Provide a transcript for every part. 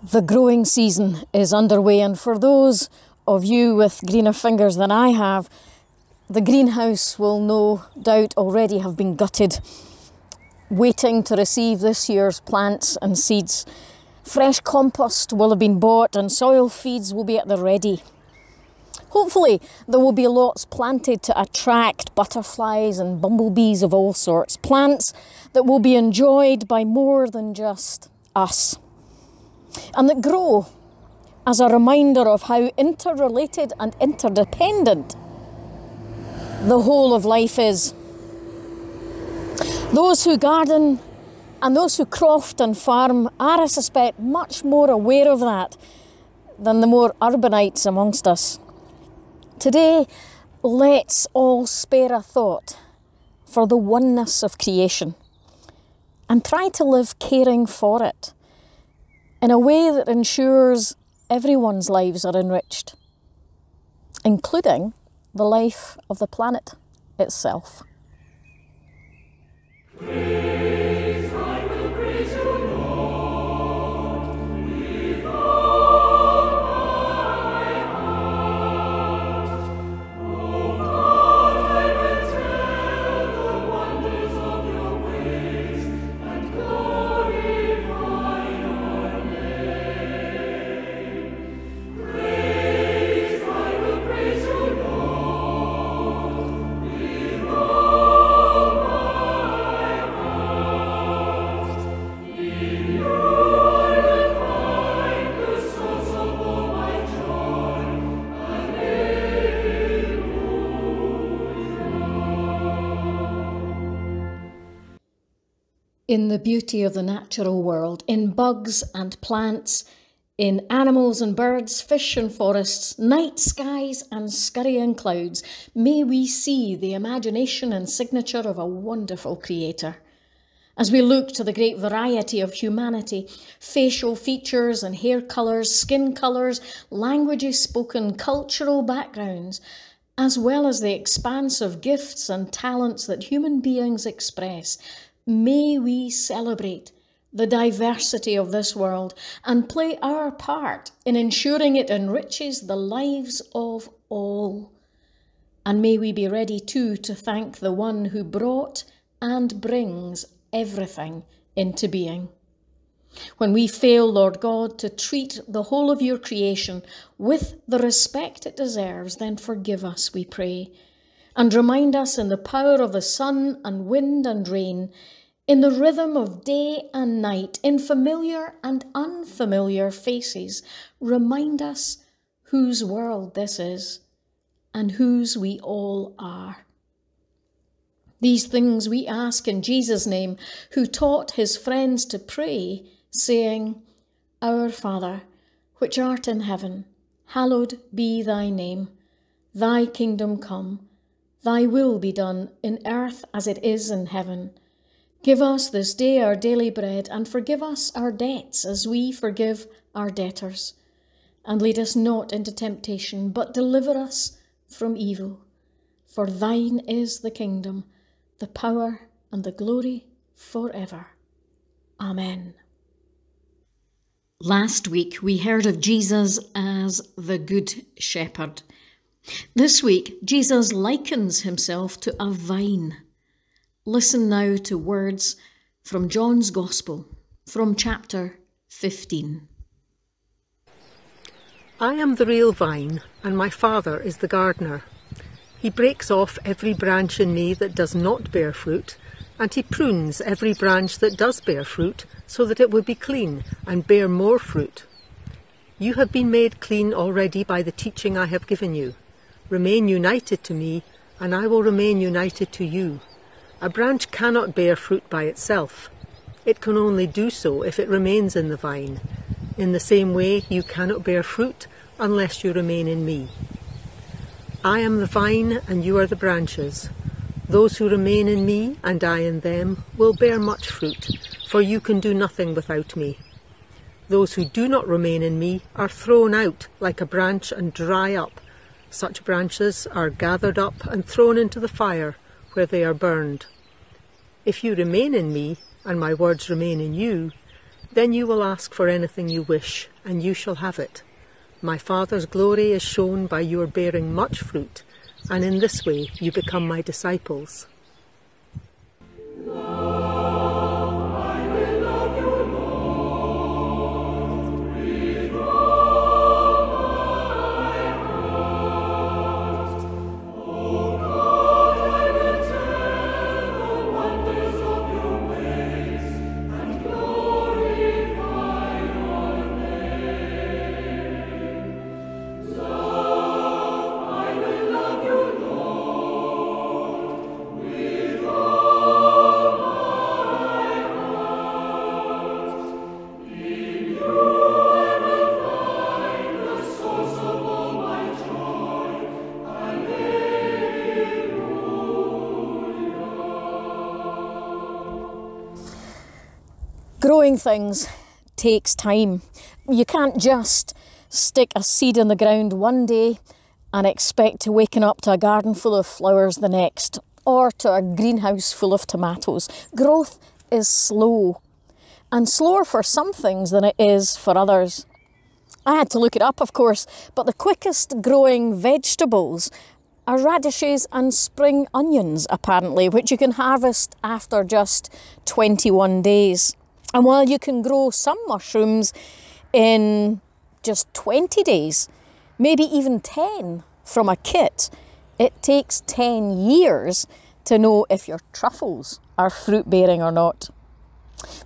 The growing season is underway, and for those of you with greener fingers than I have, the greenhouse will no doubt already have been gutted, waiting to receive this year's plants and seeds. Fresh compost will have been bought, and soil feeds will be at the ready. Hopefully, there will be lots planted to attract butterflies and bumblebees of all sorts, plants that will be enjoyed by more than just us and that grow as a reminder of how interrelated and interdependent the whole of life is. Those who garden and those who croft and farm are, I suspect, much more aware of that than the more urbanites amongst us. Today, let's all spare a thought for the oneness of creation and try to live caring for it in a way that ensures everyone's lives are enriched, including the life of the planet itself. In the beauty of the natural world, in bugs and plants, in animals and birds, fish and forests, night skies and scurrying clouds, may we see the imagination and signature of a wonderful Creator. As we look to the great variety of humanity, facial features and hair colours, skin colours, languages spoken, cultural backgrounds, as well as the expanse of gifts and talents that human beings express, May we celebrate the diversity of this world and play our part in ensuring it enriches the lives of all. And may we be ready too to thank the one who brought and brings everything into being. When we fail, Lord God, to treat the whole of your creation with the respect it deserves, then forgive us, we pray, and remind us in the power of the sun and wind and rain in the rhythm of day and night, in familiar and unfamiliar faces, remind us whose world this is and whose we all are. These things we ask in Jesus' name, who taught his friends to pray, saying, Our Father, which art in heaven, hallowed be thy name. Thy kingdom come, thy will be done in earth as it is in heaven. Give us this day our daily bread, and forgive us our debts as we forgive our debtors. And lead us not into temptation, but deliver us from evil. For thine is the kingdom, the power, and the glory for ever. Amen. Last week we heard of Jesus as the Good Shepherd. This week, Jesus likens himself to a vine. Listen now to words from John's Gospel, from chapter 15. I am the real vine, and my Father is the gardener. He breaks off every branch in me that does not bear fruit, and he prunes every branch that does bear fruit, so that it will be clean and bear more fruit. You have been made clean already by the teaching I have given you. Remain united to me, and I will remain united to you. A branch cannot bear fruit by itself. It can only do so if it remains in the vine. In the same way, you cannot bear fruit unless you remain in me. I am the vine, and you are the branches. Those who remain in me, and I in them, will bear much fruit, for you can do nothing without me. Those who do not remain in me are thrown out like a branch and dry up. Such branches are gathered up and thrown into the fire where they are burned. If you remain in me, and my words remain in you, Then you will ask for anything you wish, and you shall have it. My Father's glory is shown by your bearing much fruit, and in this way you become my disciples. Growing things takes time. You can't just stick a seed in the ground one day and expect to waken up to a garden full of flowers the next, or to a greenhouse full of tomatoes. Growth is slow, and slower for some things than it is for others. I had to look it up, of course, but the quickest growing vegetables are radishes and spring onions, apparently, which you can harvest after just 21 days. And while you can grow some mushrooms in just 20 days, maybe even 10 from a kit, it takes 10 years to know if your truffles are fruit bearing or not.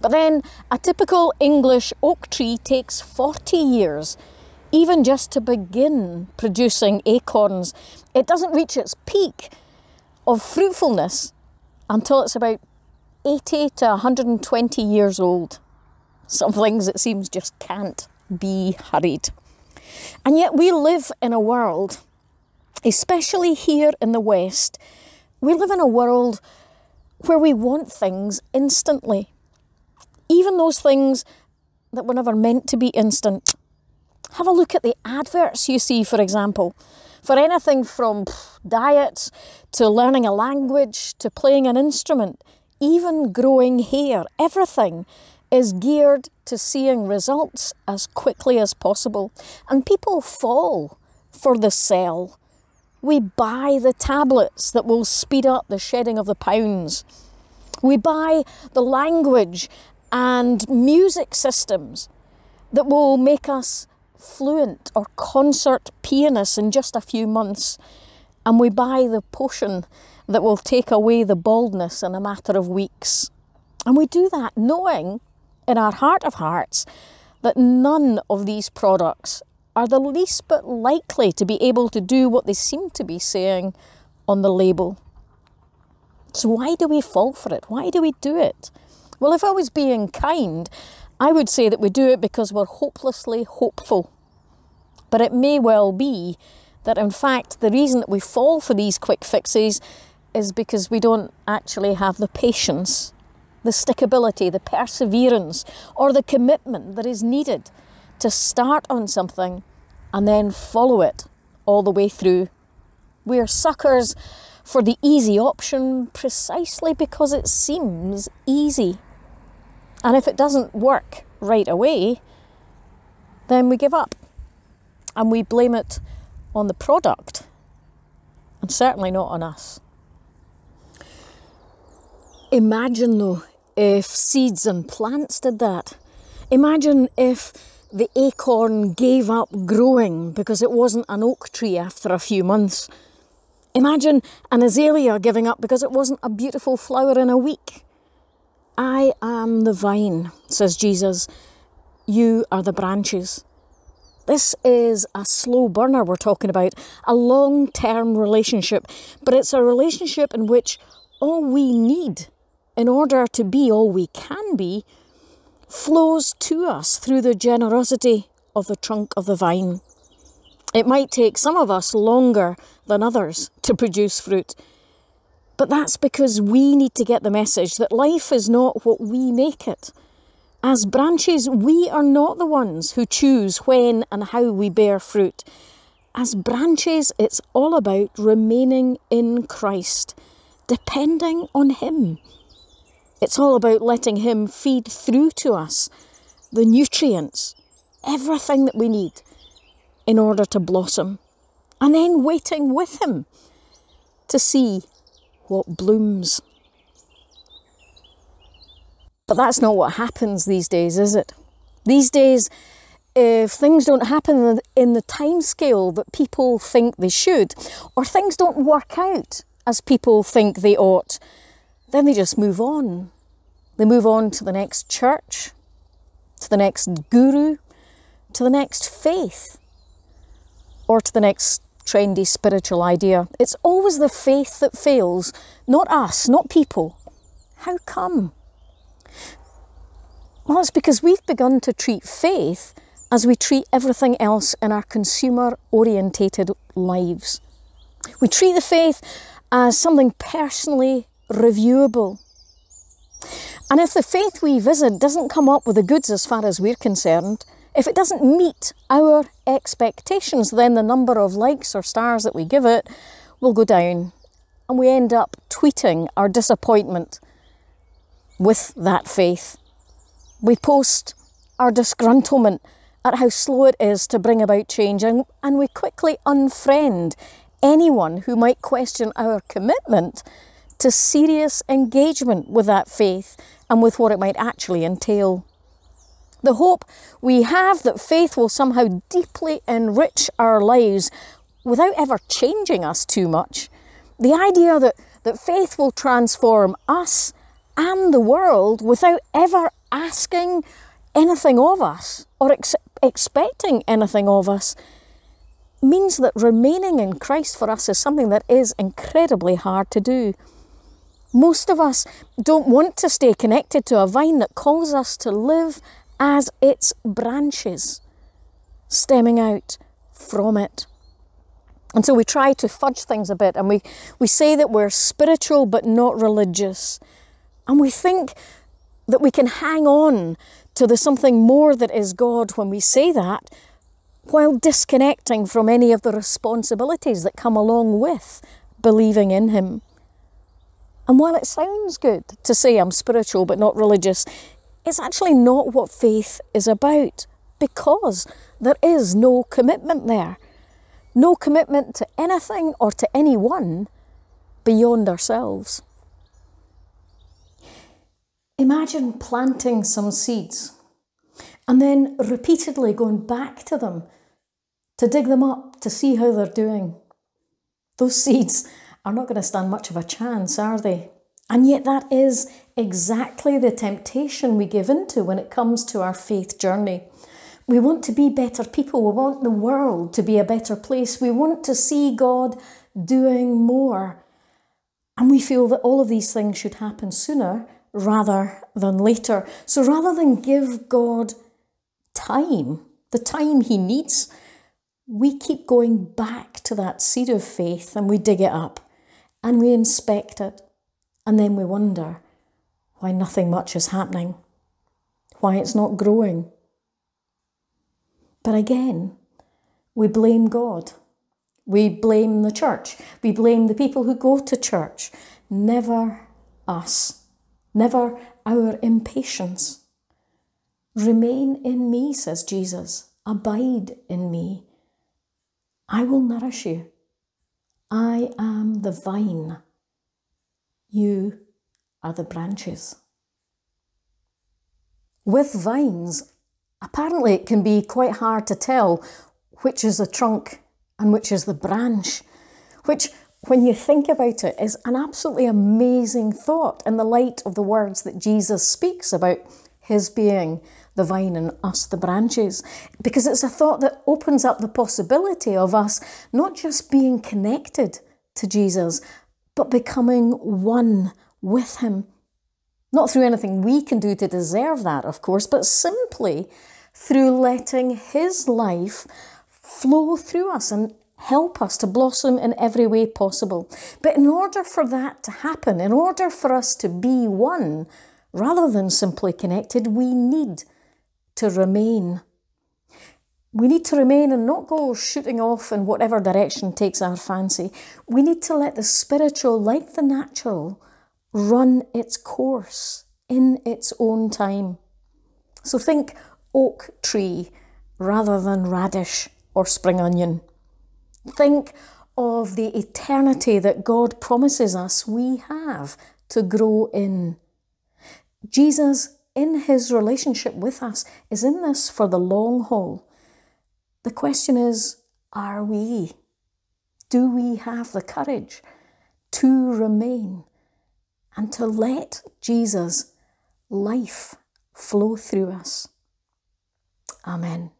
But then a typical English oak tree takes 40 years, even just to begin producing acorns. It doesn't reach its peak of fruitfulness until it's about 80 to 120 years old. Some things it seems just can't be hurried. And yet we live in a world, especially here in the West, we live in a world where we want things instantly. Even those things that were never meant to be instant. Have a look at the adverts you see, for example, for anything from diets to learning a language to playing an instrument even growing hair, everything is geared to seeing results as quickly as possible. And people fall for the sell. We buy the tablets that will speed up the shedding of the pounds. We buy the language and music systems that will make us fluent or concert pianists in just a few months. And we buy the potion that will take away the baldness in a matter of weeks. And we do that knowing in our heart of hearts that none of these products are the least bit likely to be able to do what they seem to be saying on the label. So, why do we fall for it? Why do we do it? Well, if I was being kind, I would say that we do it because we're hopelessly hopeful. But it may well be that, in fact, the reason that we fall for these quick fixes is because we don't actually have the patience, the stickability, the perseverance, or the commitment that is needed to start on something and then follow it all the way through. We are suckers for the easy option precisely because it seems easy. And if it doesn't work right away, then we give up and we blame it on the product and certainly not on us. Imagine though if seeds and plants did that. Imagine if the acorn gave up growing because it wasn't an oak tree after a few months. Imagine an azalea giving up because it wasn't a beautiful flower in a week. I am the vine, says Jesus. You are the branches. This is a slow burner we're talking about, a long term relationship, but it's a relationship in which all we need in order to be all we can be, flows to us through the generosity of the trunk of the vine. It might take some of us longer than others to produce fruit, but that's because we need to get the message that life is not what we make it. As branches, we are not the ones who choose when and how we bear fruit. As branches, it's all about remaining in Christ, depending on Him it's all about letting Him feed through to us the nutrients, everything that we need in order to blossom, and then waiting with Him to see what blooms. But that's not what happens these days, is it? These days, if things don't happen in the time scale that people think they should, or things don't work out as people think they ought, then they just move on. They move on to the next church, to the next guru, to the next faith, or to the next trendy spiritual idea. It's always the faith that fails, not us, not people. How come? Well, it's because we've begun to treat faith as we treat everything else in our consumer orientated lives. We treat the faith as something personally reviewable. And if the faith we visit doesn't come up with the goods as far as we're concerned, if it doesn't meet our expectations, then the number of likes or stars that we give it will go down. And we end up tweeting our disappointment with that faith. We post our disgruntlement at how slow it is to bring about change, and, and we quickly unfriend anyone who might question our commitment to serious engagement with that faith and with what it might actually entail. The hope we have that faith will somehow deeply enrich our lives without ever changing us too much. The idea that, that faith will transform us and the world without ever asking anything of us or ex- expecting anything of us means that remaining in Christ for us is something that is incredibly hard to do. Most of us don't want to stay connected to a vine that calls us to live as its branches, stemming out from it. And so we try to fudge things a bit and we, we say that we're spiritual but not religious. And we think that we can hang on to the something more that is God when we say that, while disconnecting from any of the responsibilities that come along with believing in Him. And while it sounds good to say I'm spiritual but not religious, it's actually not what faith is about because there is no commitment there. No commitment to anything or to anyone beyond ourselves. Imagine planting some seeds and then repeatedly going back to them to dig them up to see how they're doing. Those seeds are not going to stand much of a chance, are they? And yet, that is exactly the temptation we give into when it comes to our faith journey. We want to be better people. We want the world to be a better place. We want to see God doing more. And we feel that all of these things should happen sooner rather than later. So rather than give God time, the time He needs, we keep going back to that seed of faith and we dig it up and we inspect it and then we wonder why nothing much is happening, why it's not growing. But again, we blame God. We blame the church. We blame the people who go to church. Never us. Never our impatience. Remain in me, says Jesus. Abide in me. I will nourish you. I am the vine. You are the branches. With vines, apparently it can be quite hard to tell which is the trunk and which is the branch, which, when you think about it, is an absolutely amazing thought in the light of the words that Jesus speaks about his being the vine and us the branches. Because it's a thought that opens up the possibility of us not just being connected to Jesus, but becoming one with Him. Not through anything we can do to deserve that, of course, but simply through letting His life flow through us and help us to blossom in every way possible. But in order for that to happen, in order for us to be one, rather than simply connected, we need to remain we need to remain and not go shooting off in whatever direction takes our fancy. We need to let the spiritual, like the natural, run its course in its own time. So think oak tree rather than radish or spring onion. Think of the eternity that God promises us we have to grow in. Jesus, in his relationship with us, is in this for the long haul. The question is are we? Do we have the courage to remain and to let Jesus' life flow through us? Amen.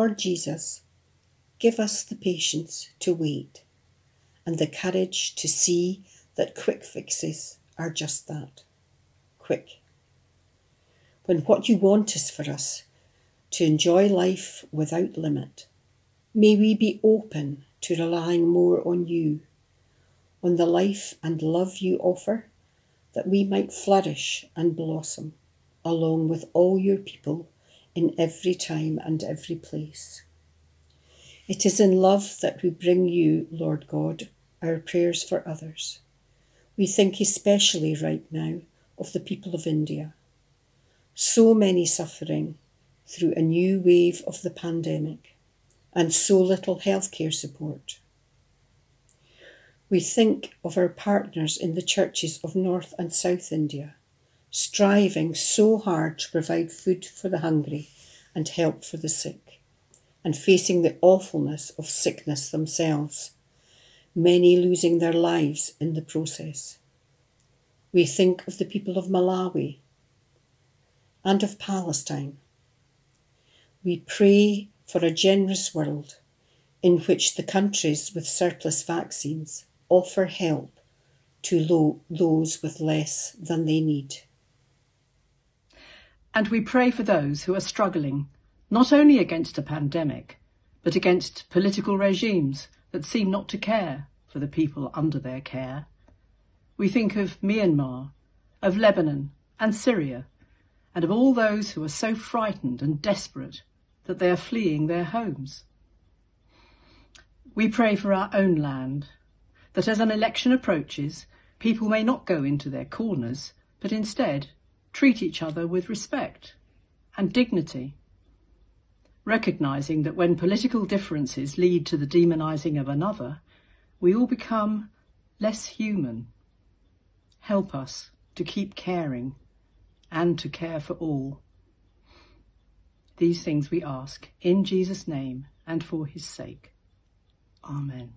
Lord Jesus, give us the patience to wait and the courage to see that quick fixes are just that quick. When what you want is for us to enjoy life without limit, may we be open to relying more on you, on the life and love you offer, that we might flourish and blossom along with all your people in every time and every place. It is in love that we bring you, Lord God, our prayers for others. We think especially right now of the people of India. So many suffering through a new wave of the pandemic and so little healthcare support. We think of our partners in the churches of North and South India striving so hard to provide food for the hungry and help for the sick, and facing the awfulness of sickness themselves, many losing their lives in the process. We think of the people of Malawi and of Palestine. We pray for a generous world in which the countries with surplus vaccines offer help to those with less than they need. And we pray for those who are struggling, not only against a pandemic, but against political regimes that seem not to care for the people under their care. We think of Myanmar, of Lebanon and Syria, and of all those who are so frightened and desperate that they are fleeing their homes. We pray for our own land, that as an election approaches, people may not go into their corners, but instead treat each other with respect and dignity, recognising that when political differences lead to the demonising of another, we all become less human. Help us to keep caring and to care for all. These things we ask in Jesus' name and for his sake. Amen.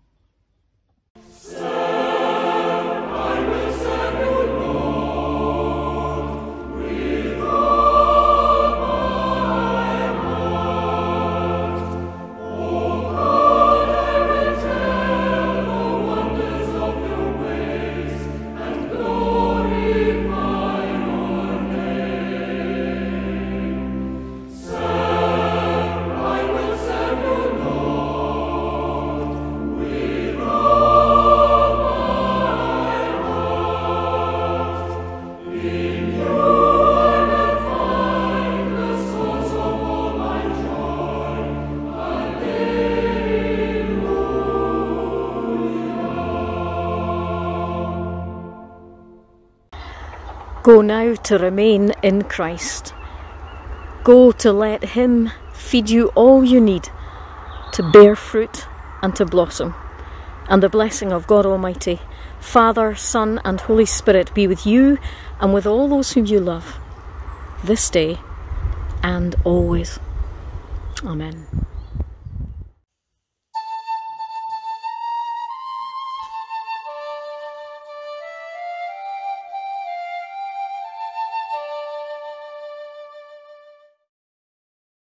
Go now to remain in Christ. Go to let Him feed you all you need to bear fruit and to blossom. And the blessing of God Almighty, Father, Son, and Holy Spirit be with you and with all those whom you love, this day and always. Amen.